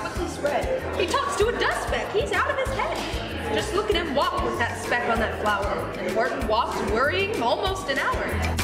quickly spread. He talks to a dust speck. He's out of his head. Just look at him walk with that speck on that flower. And Horton walks worrying almost an hour.